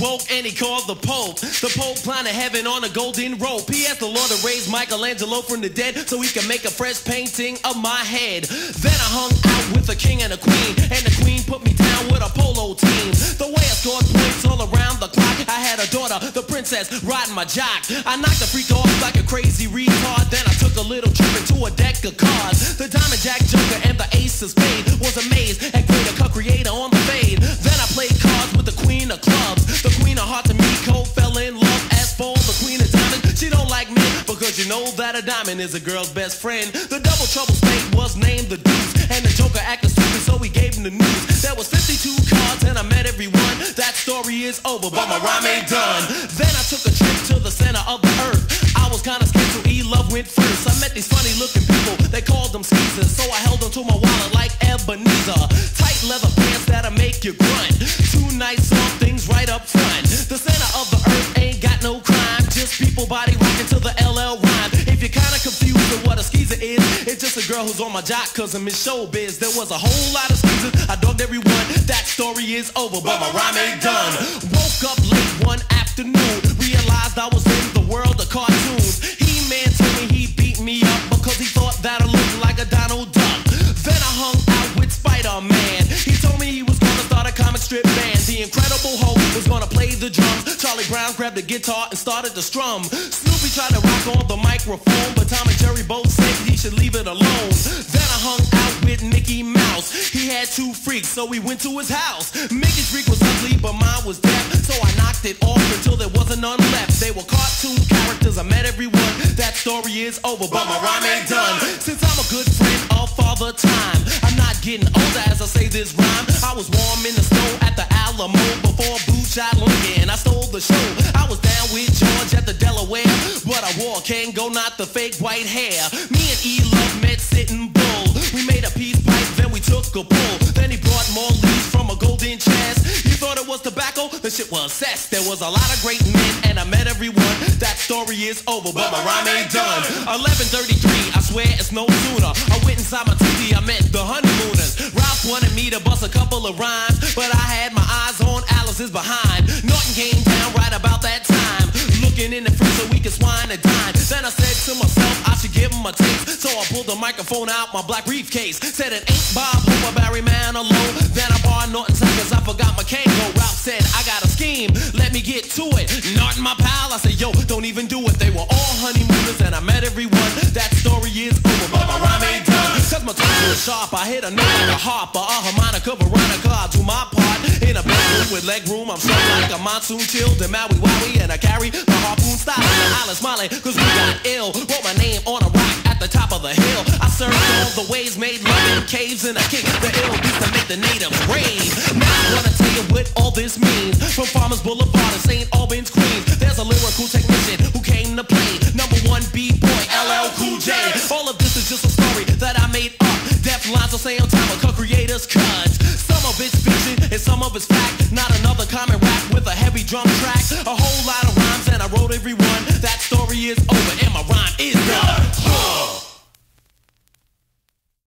woke and he called the Pope. The Pope planted heaven on a golden rope. He asked the Lord to raise Michelangelo from the dead so he can make a fresh painting of my head. Then I hung out with the king and the queen, and the queen put me down with a polo team. The way I scored points all around the clock, I had a daughter, the princess, riding my jock. I knocked the freak off like a crazy retard. Then I took a little trip into a deck of cards. The diamond jack joker and the ace of spade was amazed at greater cut creator on the fade. Then I played cards with the queen of clubs. Know that a diamond is a girl's best friend. The double trouble spade was named the deuce, and the joker acted stupid, so we gave him the news. There was 52 cards and I met everyone. That story is over, but my rhyme ain't done. Then I took a trip to the center of the earth. I was kinda scared, so E-Love went first. I met these funny looking people, they called them skeezers. So I held onto my wallet like Ebenezer. Tight leather pants that'll make you grunt. Two nice soft things right up front. The center of the earth ain't got no crime. Just people body just a girl who's on my jock cause I'm in showbiz. There was a whole lot of skeezers, I dogged everyone. That story is over, but my rhyme ain't done. Woke up late one afternoon, realized I was was gonna play the drums. Charlie Brown grabbed the guitar and started to strum. Snoopy tried to rock on the microphone, but Tom and Jerry both said he should leave it alone. Then I hung out with Mickey Mouse. He had two freaks, so we went to his house. Mickey's freak was ugly, but mine was deaf, so I knocked it off until there wasn't none left. They were cartoon characters, I met everyone. That story is over, but my rhyme ain't done. Since I'm a good friend of Father Time, I'm not getting older as I say this rhyme. I was warm in the snow at the but wore Kangol, not the fake white hair. Me and E Love met sitting bull. We made a peace pipe, then we took a pull. Then he brought more leaves from a golden chest. You thought it was tobacco? The shit was cess. There was a lot of great men, and I met everyone. That story is over, but my rhyme ain't done. 11:33, I swear it's no sooner. I went inside my TV, I met the honeymooners. Ralph wanted me to bust a couple of rhymes, but I had my and dine. Then I said to myself, I should give him a taste. So I pulled the microphone out my black briefcase. Said it ain't Bob Hope Barry Manilow. Then I borrowed Norton's cause I forgot my Kangol. Ralph said, I got a scheme, let me get to it. Norton, my pal, I said, yo, don't even do it. They were all honeymooners and I met everyone. That story is over, but my rhyme ain't done. Cause my tongue was sharp, I hit a note like a harp, a harmonica, Veronica. I do my part in a bedroom with leg room. I'm strong like a monsoon chill, the Maui Wowie, and I carry the harpoon style. Alice Smiley, cause we got ill. Wrote my name on a rock at the top of the hill. I surfed all the waves, made love in caves, and I kicked the ill beats to make the natives rave. Now I wanna tell you what all this means. From Farmers Boulevard to St. Albans, Queens, there's a lyrical technician who came to play. Number one B-boy, LL Cool J. All of this is just a story that I made up. Deaf lines will say on time, cut creators cuts. Some of it's fiction and some of it's fact. Not another common rap with a heavy drum track. A whole lot years over and my rhyme is done.